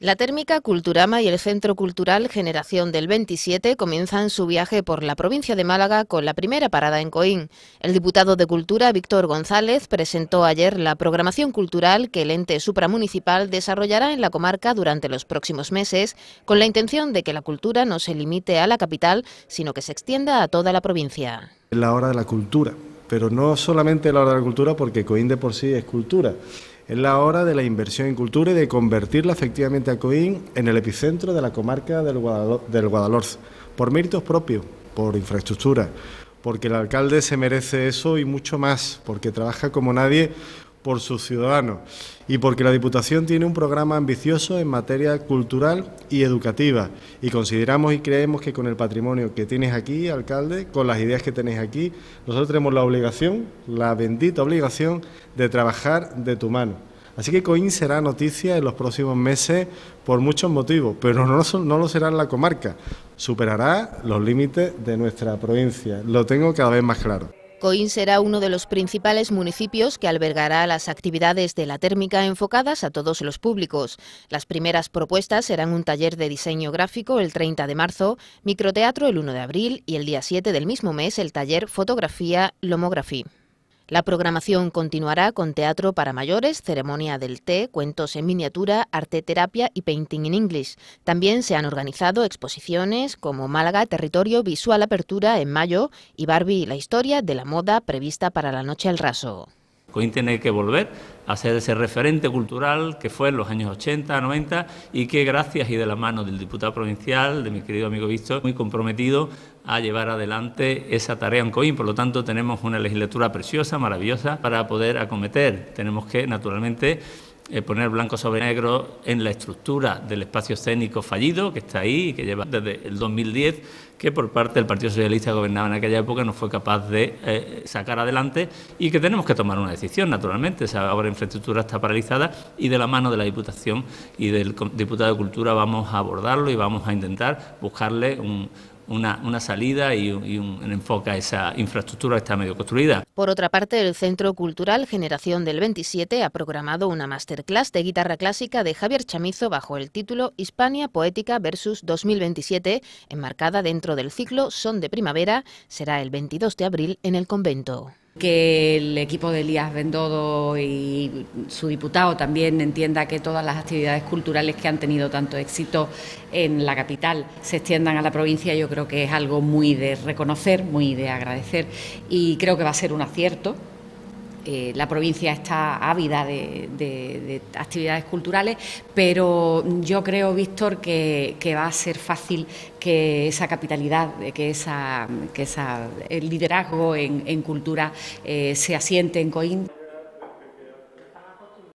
La térmica Culturama y el Centro Cultural Generación del 27 comienzan su viaje por la provincia de Málaga con la primera parada en Coín. El diputado de Cultura, Víctor González, presentó ayer la programación cultural que el ente supramunicipal desarrollará en la comarca durante los próximos meses, con la intención de que la cultura no se limite a la capital, sino que se extienda a toda la provincia. La hora de la cultura, pero no solamente la hora de la cultura, porque Coín de por sí es cultura. Es la hora de la inversión en cultura y de convertirla efectivamente a Coín en el epicentro de la comarca del, Guadalhorce, por méritos propios, por infraestructura, porque el alcalde se merece eso y mucho más, porque trabaja como nadie por sus ciudadanos y porque la Diputación tiene un programa ambicioso en materia cultural y educativa y consideramos y creemos que con el patrimonio que tienes aquí, alcalde, con las ideas que tenéis aquí, nosotros tenemos la obligación, la bendita obligación de trabajar de tu mano. Así que COIN será noticia en los próximos meses por muchos motivos, pero no, no lo será en la comarca. Superará los límites de nuestra provincia. Lo tengo cada vez más claro. Coín será uno de los principales municipios que albergará las actividades de la térmica enfocadas a todos los públicos. Las primeras propuestas serán un taller de diseño gráfico el 30 de marzo, microteatro el 1 de abril y el día 7 del mismo mes el taller fotografía lomografía. La programación continuará con teatro para mayores, ceremonia del té, cuentos en miniatura, arte terapia y painting in English. También se han organizado exposiciones como Málaga Territorio Visual Apertura en mayo y Barbie la historia de la moda prevista para la Noche al Raso. Coín tiene que volver a ser ese referente cultural que fue en los años 80, 90 y que gracias y de la mano del diputado provincial, de mi querido amigo Víctor, muy comprometido a llevar adelante esa tarea en Coín. Por lo tanto, tenemos una legislatura preciosa, maravillosa, para poder acometer. Tenemos que, naturalmente, eh, poner blanco sobre negro en la estructura del espacio escénico fallido que está ahí y que lleva desde el 2010, que por parte del Partido Socialista gobernaba en aquella época no fue capaz de eh, sacar adelante y que tenemos que tomar una decisión, naturalmente. Esa obra infraestructura está paralizada y de la mano de la Diputación y del diputado de Cultura vamos a abordarlo y vamos a intentar buscarle un una, salida y, un, enfoque a esa infraestructura que está medio construida. Por otra parte, el Centro Cultural Generación del 27 ha programado una masterclass de guitarra clásica de Javier Chamizo bajo el título Hispania Poética versus 2027, enmarcada dentro del ciclo Son de Primavera. Será el 22 de abril en el convento que el equipo de Elías Bendodo y su diputado también entienda que todas las actividades culturales que han tenido tanto éxito en la capital se extiendan a la provincia, yo creo que es algo muy de reconocer, muy de agradecer. Y creo que va a ser un acierto eh, la provincia está ávida de, actividades culturales, pero yo creo, Víctor, que, va a ser fácil que esa capitalidad, que, esa, que esa, el liderazgo en, cultura eh, se asiente en Coín.